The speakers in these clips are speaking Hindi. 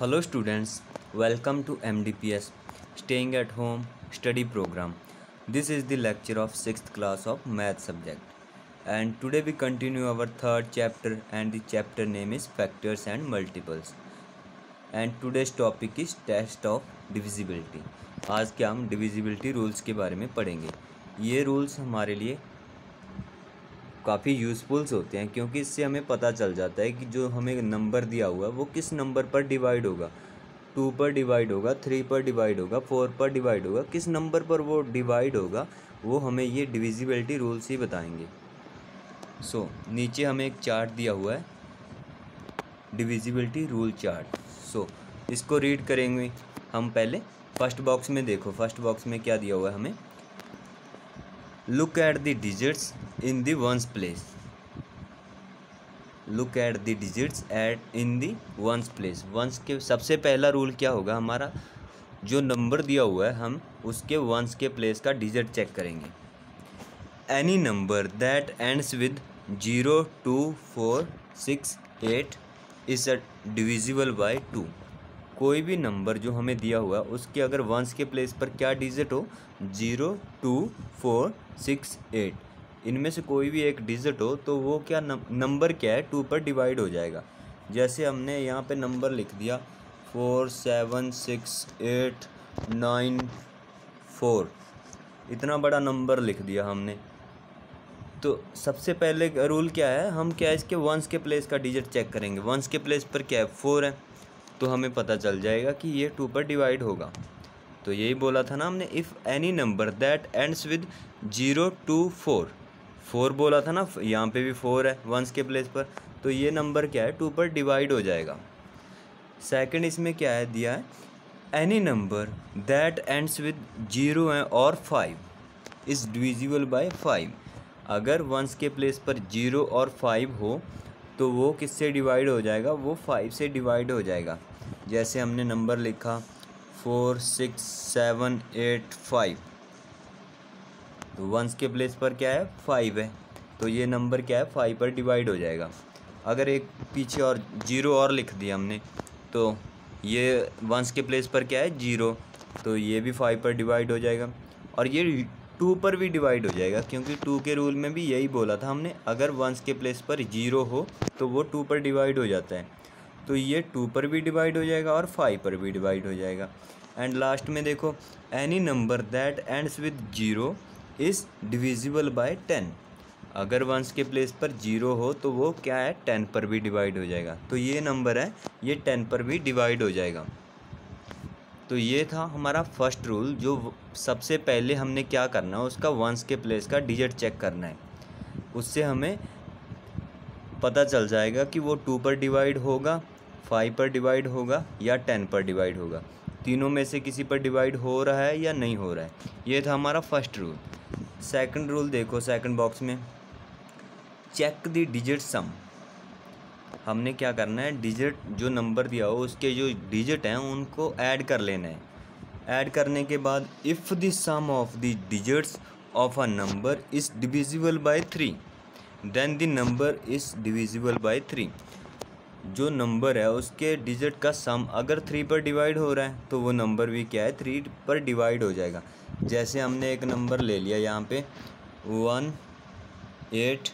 Hello students welcome to M D P S staying at home study program this is the lecture of six class of math subject and today we continue our third chapter and the chapter name is factors and multiples and today's topic is test of divisibility आज क्या हम डिविजिबिलिटी रूल्स के बारे में पढ़ेंगे। ये रूल्स हमारे लिए काफ़ी यूज़फुल्स होते हैं क्योंकि इससे हमें पता चल जाता है कि जो हमें नंबर दिया हुआ है वो किस नंबर पर डिवाइड होगा। टू पर डिवाइड होगा थ्री पर डिवाइड होगा फोर पर डिवाइड होगा किस नंबर पर वो डिवाइड होगा वो हमें ये डिविजिबिलिटी रूल्स ही बताएँगे। सो so, नीचे हमें एक चार्ट दिया हुआ है डिविजिबिलिटी रूल चार्ट सो इसको रीड करेंगे हम पहले। फ़र्स्ट बॉक्स में देखो फ़र्स्ट बॉक्स में क्या दिया हुआ है हमें? Look at the digits in the ones place look at the digits at in the ones place ones के सबसे पहला रूल क्या होगा हमारा? जो नंबर दिया हुआ है, हम उसके वंस के प्लेस का डिजिट चेक करेंगे। Any number that ends with zero two four six eight is a divisible by two कोई भी नंबर जो हमें दिया हुआ उसके अगर वंस के प्लेस पर क्या डिजिट हो? Zero, two, four, six, eight. इनमें से कोई भी एक डिजिट हो तो वो क्या नंबर क्या है? टू पर डिवाइड हो जाएगा। जैसे हमने यहाँ पे नंबर लिख दिया, four, seven, six, eight, nine, four. इतना बड़ा नंबर लिख दिया हमने। तो सबसे पहले रूल क्या है? हम क्या इसके वंस के प्लेस का डिजिट चेक करेंगे। वंस के प्लेस पर क्या है? फोर है। तो हमें पता चल जाएगा कि ये टू पर डिवाइड होगा। तो यही बोला था ना हमने if any number that ends with zero two four four बोला था ना, यहाँ पे भी फोर है वंस के प्लेस पर। तो ये नंबर क्या है? टू पर डिवाइड हो जाएगा। सेकंड इसमें क्या है दिया है? Any number that ends with zero है और five is divisible by five अगर वंस के प्लेस पर ज़ीरो और फाइव हो तो वो किससे डिवाइड हो जाएगा? वो फाइव से डिवाइड हो जाएगा। जैसे हमने नंबर लिखा, four, six, seven, eight, five. तो वंस के प्लेस पर क्या है? फाइव है। तो ये नंबर क्या है? फाइव पर डिवाइड हो जाएगा। अगर एक पीछे और ज़ीरो और लिख दिया हमने तो ये वंस के प्लेस पर क्या है? ज़ीरो। तो ये भी फाइव पर डिवाइड हो जाएगा। और ये टू पर भी डिवाइड हो जाएगा, क्योंकि टू के रूल में भी यही बोला था हमने, अगर वंस के प्लेस पर ज़ीरो हो तो वो टू पर डिवाइड हो जाता है। तो ये टू पर भी डिवाइड हो जाएगा और फाइव पर भी डिवाइड हो जाएगा। एंड लास्ट में देखो any number that ends with zero is divisible by ten अगर वंस के प्लेस पर ज़ीरो हो तो वो क्या है? टेन पर भी डिवाइड हो जाएगा। तो ये नंबर है, ये टेन पर भी डिवाइड हो जाएगा। तो ये था हमारा फ़र्स्ट रूल जो सबसे पहले हमने क्या करना है, उसका वंस के प्लेस का डिजिट चेक करना है। उससे हमें पता चल जाएगा कि वो टू पर डिवाइड होगा फाइव पर डिवाइड होगा या टेन पर डिवाइड होगा? तीनों में से किसी पर डिवाइड हो रहा है या नहीं हो रहा है? ये था हमारा फ़र्स्ट रूल सेकंड रूल देखो सेकंड बॉक्स में. चेक द डिजिट सम हमने क्या करना है? डिजिट जो नंबर दिया हो, उसके जो डिजिट हैं, उनको ऐड कर लेना है. ऐड करने के बाद if the sum of the digits of a number is divisible by three then the number is divisible by three जो नंबर है, उसके डिजिट का सम अगर थ्री पर डिवाइड हो रहा है तो वो नंबर भी क्या है थ्री पर डिवाइड हो जाएगा। जैसे हमने एक नंबर ले लिया यहाँ पे वन एट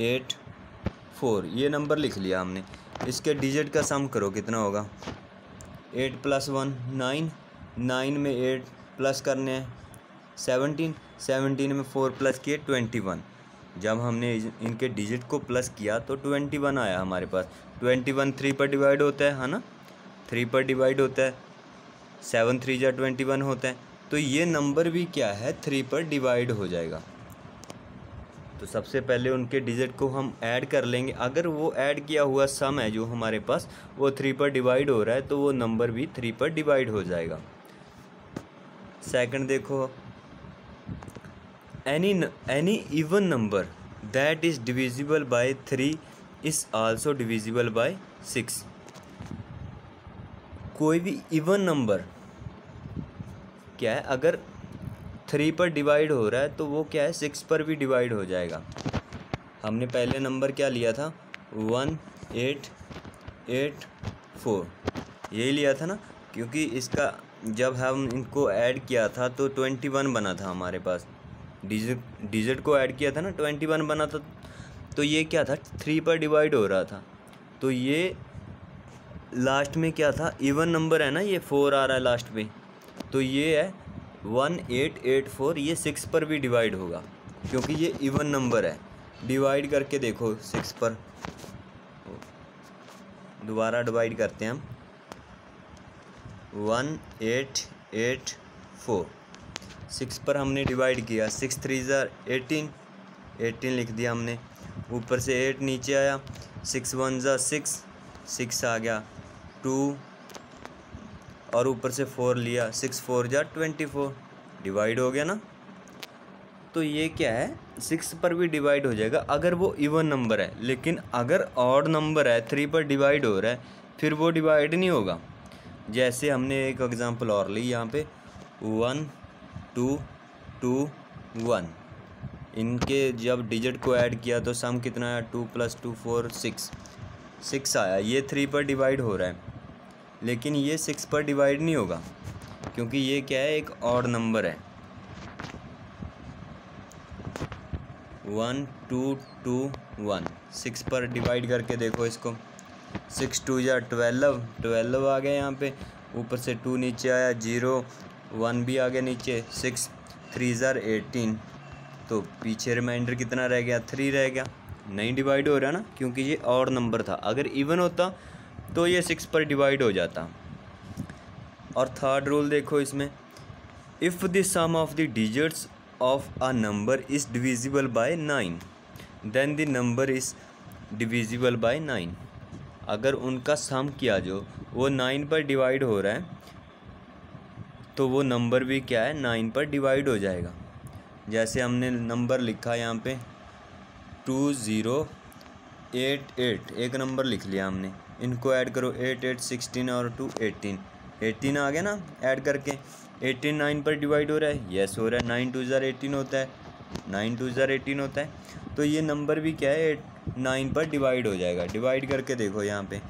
एट फोर ये नंबर लिख लिया हमने। इसके डिजिट का सम करो, कितना होगा? Eight plus one nine nine में एट प्लस करने हैं सेवनटीन सेवनटीन में फोर प्लस किए ट्वेंटी वन जब हमने इनके डिजिट को प्लस किया तो ट्वेंटी वन आया हमारे पास। ट्वेंटी वन थ्री पर डिवाइड होता है है ना? थ्री पर डिवाइड होता है सेवन थ्री जा ट्वेंटी वन होता है। तो ये नंबर भी क्या है? थ्री पर डिवाइड हो जाएगा। तो सबसे पहले उनके डिजिट को हम ऐड कर लेंगे। अगर वो ऐड किया हुआ सम है जो हमारे पास, वो थ्री पर डिवाइड हो रहा है तो वो नंबर भी थ्री पर डिवाइड हो जाएगा। सेकंड देखो। Any any even number that is divisible by three is also divisible by six कोई भी इवन नंबर क्या है? अगर थ्री पर डिवाइड हो रहा है तो वो क्या है? सिक्स पर भी डिवाइड हो जाएगा। हमने पहले नंबर क्या लिया था? वन एट एट फोर यही लिया था ना? क्योंकि इसका जब हम इनको ऐड किया था तो ट्वेंटी वन बना था हमारे पास। डिजिट डिजिट को ऐड किया था ना? ट्वेंटी वन बना था तो ये क्या था? थ्री पर डिवाइड हो रहा था। तो ये लास्ट में क्या था? इवन नंबर है ना? ये फोर आ रहा है लास्ट में। तो ये है वन एट एट फोर ये सिक्स पर भी डिवाइड होगा। क्योंकि ये इवन नंबर है। डिवाइड करके देखो सिक्स पर। दोबारा डिवाइड करते हैं हम। One eight eight four six पर हमने डिवाइड किया। सिक्स थ्री ज़ार एटीन एटीन लिख दिया हमने। ऊपर से एट नीचे आया सिक्स वन ज़ा सिक्स सिक्स आ गया टू और ऊपर से फोर लिया सिक्स फोर जा ट्वेंटी फोर डिवाइड हो गया ना? तो ये क्या है? सिक्स पर भी डिवाइड हो जाएगा, अगर वो इवन नंबर है, लेकिन अगर ऑड नंबर है थ्री पर डिवाइड हो रहा है, फिर वो डिवाइड नहीं होगा। जैसे हमने एक एग्ज़ाम्पल और ली यहाँ पे वन टू टू वन इनके जब डिजिट को ऐड किया तो सम कितना आया? Two plus two four six six आया। ये थ्री पर डिवाइड हो रहा है। लेकिन ये सिक्स पर डिवाइड नहीं होगा, क्योंकि ये क्या है? एक और नंबर है। One two two one six पर डिवाइड करके देखो इसको। सिक्स टू या ट्वेल्व ट्वेल्व आ गया यहाँ पे। ऊपर से टू नीचे आया। ज़ीरो वन भी आ गया नीचे। सिक्स थ्री ज़ार एटीन तो पीछे रिमाइंडर कितना रह गया? थ्री रह गया। नहीं डिवाइड हो रहा ना, क्योंकि ये और नंबर था। अगर इवन होता तो ये सिक्स पर डिवाइड हो जाता। और थर्ड रूल देखो इसमें। If the sum of the digits of a number is divisible by nine then the number is divisible by nine अगर उनका सम किया जो, वो नाइन पर डिवाइड हो रहा है तो वो नंबर भी क्या है? नाइन पर डिवाइड हो जाएगा। जैसे हमने नंबर लिखा यहाँ पे, टू ज़ीरो एट एट, एक नंबर लिख लिया हमने। इनको ऐड करो, एट एट सिक्सटीन और टू एटीन। एटीन आ गया ना, ऐड करके। एटीन नाइन पर डिवाइड हो रहा है? यस हो रहा है। नाइन टू ज़ार एटीन होता है। नाइन टू ज़ार एटीन होता है। तो ये नंबर भी क्या है? एट नाइन पर डिवाइड हो जाएगा। डिवाइड करके देखो यहाँ पे।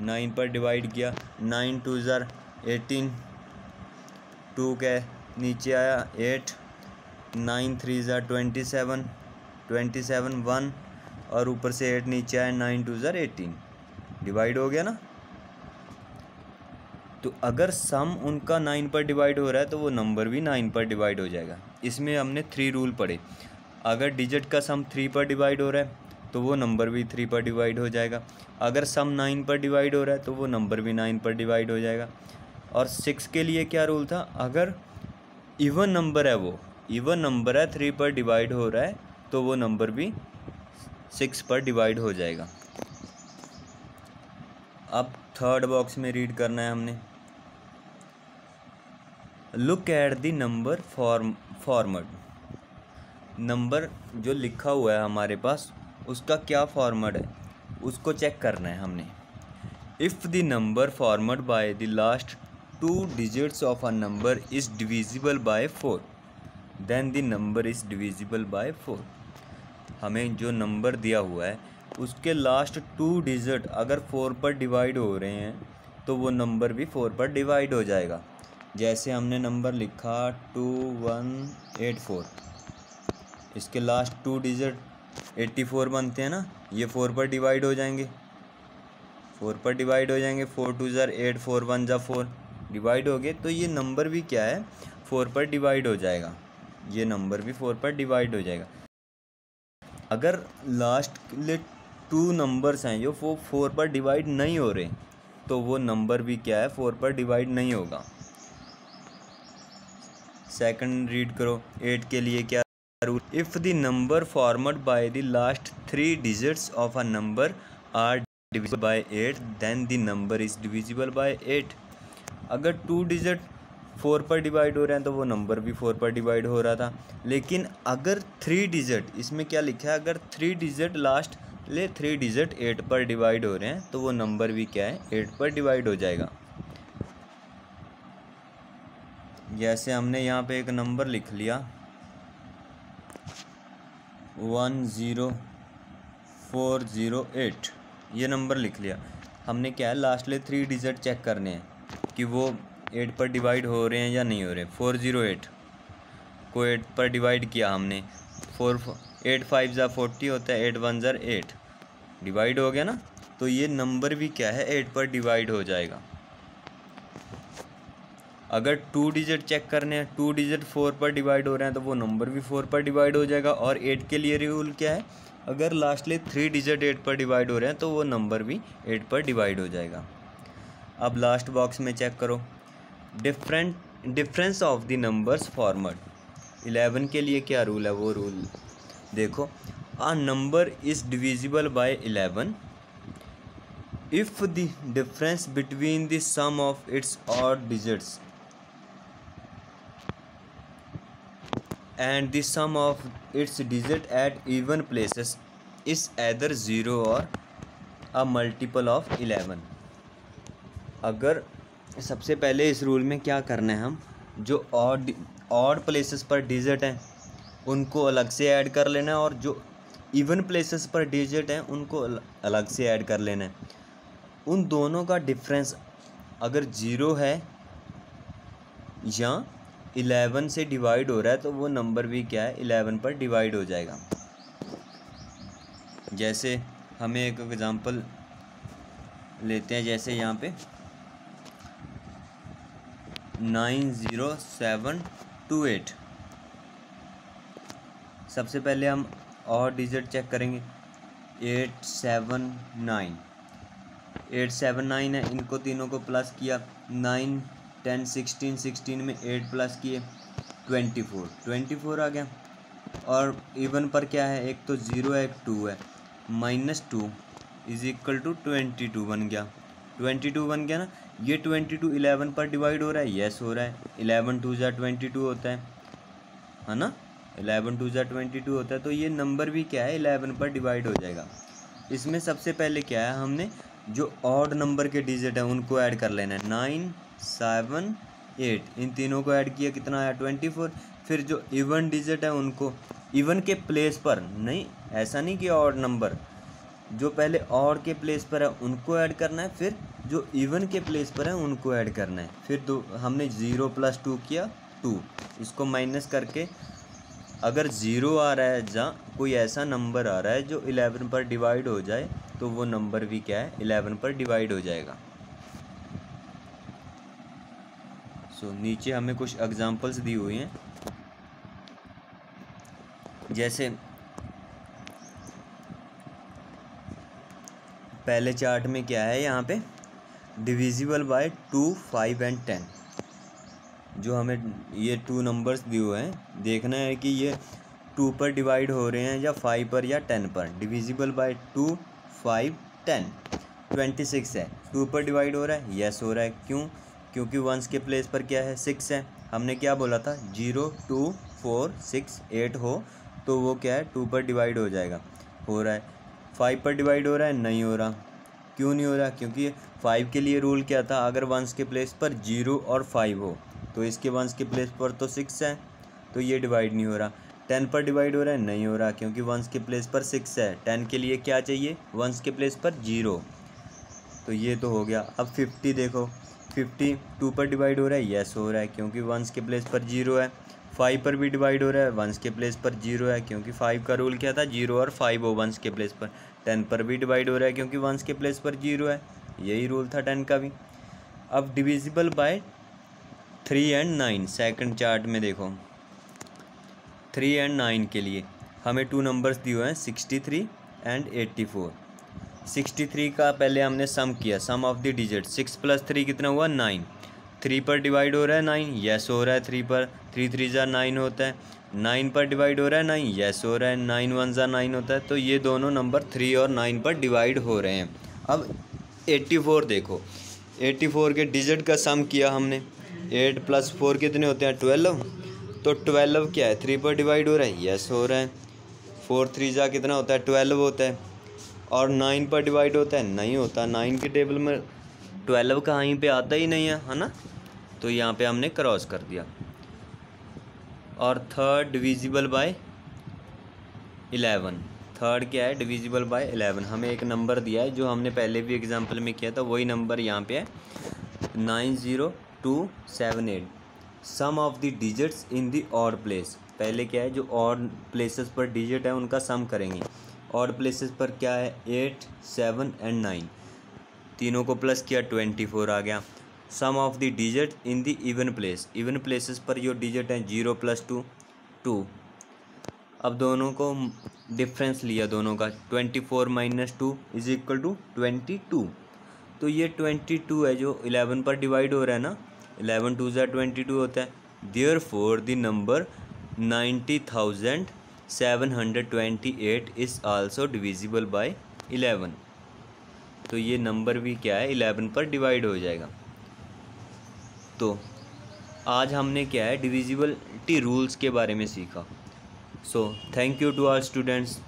नाइन पर डिवाइड किया। नाइन टू ज़ार एटीन। टू के नीचे आया एट। नाइन थ्री ज़ार twenty seven twenty seven one और ऊपर से एट नीचे आया नाइन टू ज़ार एटीन। डिवाइड हो गया ना? तो अगर सम उनका नाइन पर डिवाइड हो रहा है तो वो नंबर भी नाइन पर डिवाइड हो जाएगा। इसमें हमने थ्री रूल पढ़े। अगर डिजिट का सम थ्री पर डिवाइड हो रहा है तो वो नंबर भी थ्री पर डिवाइड हो जाएगा। अगर सम नाइन पर डिवाइड हो रहा है तो वो नंबर भी नाइन पर डिवाइड हो जाएगा। और सिक्स के लिए क्या रूल था? अगर इवन नंबर है वो इवन नंबर है थ्री पर डिवाइड हो रहा है तो वो नंबर भी सिक्स पर डिवाइड हो जाएगा। अब थर्ड बॉक्स में रीड करना है हमने। Look at the number form format number जो लिखा हुआ है हमारे पास, उसका क्या फॉर्मेट है? उसको चेक करना है हमने। If the number format by the last two digits of a number is divisible by four then the number is divisible by four हमें जो नंबर दिया हुआ है, उसके लास्ट टू डिजिट अगर फोर पर डिवाइड हो रहे हैं तो वो नंबर भी फोर पर डिवाइड हो जाएगा। जैसे हमने नंबर लिखा टू वन एट फोर इसके last two digit eighty four बनते हैं ना, ये फोर पर डिवाइड हो जाएँगे। फोर पर डिवाइड हो जाएँगे फोर टू ज़र एट फोर वन ज़ा फोर डिवाइड हो गए तो ये नंबर भी क्या है फोर पर डिवाइड हो जाएगा। ये नंबर भी फोर पर डिवाइड हो जाएगा। अगर लास्ट के टू नंबर्स हैं जो वो फोर पर डिवाइड नहीं हो रहे तो वो नंबर भी क्या है? फोर पर डिवाइड नहीं होगा। सेकंड रीड करो एट के लिए क्या rule if the number formed by the last three digits of a number are divisible by eight then the number is divisible by eight अगर टू डिजिट फोर पर डिवाइड हो रहे हैं तो वो नंबर भी फोर पर डिवाइड हो रहा था। लेकिन अगर थ्री डिजिट इसमें क्या लिखा है? अगर थ्री डिजिट लास्ट ले थ्री डिजिट एट पर डिवाइड हो रहे हैं तो वो नंबर भी क्या है? एट पर डिवाइड हो जाएगा। जैसे हमने यहाँ पे एक नंबर लिख लिया। One zero four zero eight, ये नंबर लिख लिया। हमने क्या है? लास्ट ले थ्री डिजिट चेक करने हैं कि वो एट पर डिवाइड हो रहे हैं या नहीं हो रहे? Four zero eight. को एट पर डिवाइड किया हमने। फोर एट फाइव ज़ा फोर्टी होता है, एट वन ज़र एट। डिवाइड हो गया ना? तो ये नंबर भी क्या है? एट पर डिवाइड हो जाएगा। अगर टू डिजिट चेक करने हैं, टू डिजिट फोर पर डिवाइड हो रहे हैं तो वो नंबर भी फोर पर डिवाइड हो जाएगा। और एट के लिए रूल क्या है? अगर लास्टली थ्री डिजिट एट पर डिवाइड हो रहे हैं तो वो नंबर भी एट पर डिवाइड हो जाएगा। अब लास्ट बॉक्स में चेक करो। Different difference of the numbers format eleven के लिए क्या रूल है? वो रूल देखो a number is divisible by eleven if the difference between the sum of its odd digits and the sum of its digit at even places is either zero or a multiple of eleven अगर सबसे पहले इस रूल में क्या करना है हम? जो ऑड ऑड प्लेसेस पर डिजिट हैं, उनको अलग से ऐड कर लेना है और जो इवन प्लेसेस पर डिजिट हैं, उनको अलग से ऐड कर लेना है। उन दोनों का डिफरेंस अगर ज़ीरो है या इलेवन से डिवाइड हो रहा है तो वो नंबर भी क्या है? इलेवन पर डिवाइड हो जाएगा। जैसे हमें एक एग्ज़ाम्पल लेते हैं, जैसे यहाँ पे nine zero seven two eight. सबसे पहले हम और डिजिट चेक करेंगे। Eight seven nine. Eight seven nine है, इनको तीनों को प्लस किया। नाइन, टेन, सिक्सटीन सिक्सटीन में एट प्लस किए। Twenty four. ट्वेंटी फोर आ गया। और इवन पर क्या है? एक तो ज़ीरो है, एक टू है। Minus two is equal to twenty two बन गया। ट्वेंटी टू बन गया ना? ये ट्वेंटी टू इलेवन पर डिवाइड हो रहा है येस हो रहा है। इलेवन टू ज़ा ट्वेंटी टू होता है है ना? इलेवन टू ज़ा ट्वेंटी टू होता है तो ये नंबर भी क्या है इलेवन पर डिवाइड हो जाएगा। इसमें सबसे पहले क्या है, हमने जो ऑड नंबर के डिजिट हैं, उनको ऐड कर लेना है। नाइन सेवन एट इन तीनों को ऐड किया, कितना आया? ट्वेंटी फोर फिर जो इवन डिजिट है, उनको इवन के प्लेस पर, नहीं, ऐसा नहीं कि ऑड नंबर जो पहले ऑड के प्लेस पर है, उनको ऐड करना है, फिर जो इवन के प्लेस पर है उनको ऐड करना है। फिर दो हमने ज़ीरो प्लस टू किया टू इसको माइनस करके अगर ज़ीरो आ रहा है जहाँ कोई ऐसा नंबर आ रहा है जो इलेवन पर डिवाइड हो जाए तो वो नंबर भी क्या है? इलेवन पर डिवाइड हो जाएगा। सो so, नीचे हमें कुछ एग्जांपल्स दी हुई हैं। जैसे पहले चार्ट में क्या है यहाँ पे? Divisible by two five and ten जो हमें ये टू नंबर्स दिए हुए हैं, देखना है कि ये टू पर डिवाइड हो रहे हैं या फाइव पर या टेन पर। Divisible by two five ten twenty six है। टू पर डिवाइड हो रहा है? यस हो रहा है। क्यों? क्योंकि वंस के प्लेस पर क्या है? सिक्स है। हमने क्या बोला था? Zero two four six eight हो तो वो क्या है? टू पर डिवाइड हो जाएगा। हो रहा है। फाइव पर डिवाइड हो रहा है? नहीं हो रहा। क्यों नहीं हो रहा? क्योंकि फाइव के लिए रूल क्या था? अगर वंस के प्लेस पर ज़ीरो और फाइव हो तो इसके वंस के प्लेस पर तो सिक्स है तो ये डिवाइड नहीं हो रहा। टेन पर डिवाइड हो रहा है, नहीं हो रहा, क्योंकि वंस के प्लेस पर सिक्स है। टेन के लिए क्या चाहिए? वंस के प्लेस पर ज़ीरो तो ये तो हो गया। अब फिफ्टी देखो। फिफ्टी टू पर डिवाइड हो रहा है? यस हो रहा है, क्योंकि वंस के प्लेस पर ज़ीरो है। फाइव पर भी डिवाइड हो रहा है? वंस के प्लेस पर ज़ीरो है, क्योंकि फाइव का रूल क्या था? ज़ीरो और फाइव हो वंस के प्लेस पर। टेन पर भी डिवाइड हो रहा है क्योंकि वंस के प्लेस पर ज़ीरो है। यही रूल था टेन का भी। अब divisible by three and nine second chart में देखो। थ्री एंड नाइन के लिए हमें टू नंबर्स दिए हुए हैं sixty three and eighty four sixty three का पहले हमने सम किया sum of the digit six plus three कितना हुआ? नाइन थ्री पर डिवाइड हो रहा है नाइन येस हो रहा है थ्री पर, थ्री थ्री ज़ा नाइन होता है। नाइन पर डिवाइड हो रहा है नाइन येस हो रहा है, नाइन, वन ज़ा नाइन होता है। तो ये दोनों नंबर थ्री और नाइन पर डिवाइड हो रहे हैं। अब एट्टी फोर देखो। एट्टी फोर के डिजिट का सम किया हमने। एट प्लस फोर कितने होते हैं? ट्वेल्व। तो ट्वेल्व क्या है? थ्री पर डिवाइड हो रहा है यस हो रहा है। फोर, थ्री जा कितना होता है? ट्वेल्व होता है। और नाइन पर डिवाइड होता है? नहीं होता। नाइन के टेबल में ट्वेल्व कहीं पे आता ही नहीं है है ना? तो यहाँ पे हमने क्रॉस कर दिया। और third divisible by eleven third क्या है? डिविजिबल बाय इलेवन हमें एक नंबर दिया है, जो हमने पहले भी एग्जांपल में किया था, वही नंबर यहाँ पे है। Nine zero two seven eight sum of the digits in the odd place पहले क्या है, जो ऑड प्लेसेस पर डिजिट है, उनका सम करेंगे। ऑड प्लेसेस पर क्या है? एट सेवन एंड नाइन तीनों को प्लस किया ट्वेंटी फोर आ गया। Sum of the digit in the even place even places पर जो डिजिट हैं ज़ीरो प्लस टू टू अब दोनों को डिफरेंस लिया दोनों का। Twenty four minus two is equal to twenty two तो ये ट्वेंटी टू है जो इलेवन पर डिवाइड हो रहा है ना। इलेवन टू ज़ा ट्वेंटी टू होता है। Therefore the number ninety thousand seven hundred twenty eight is also divisible by eleven तो ये नंबर भी क्या है? इलेवन पर डिवाइड हो जाएगा। तो आज हमने क्या है? डिविजिबलिटी रूल्स के बारे में सीखा। So thank you to our students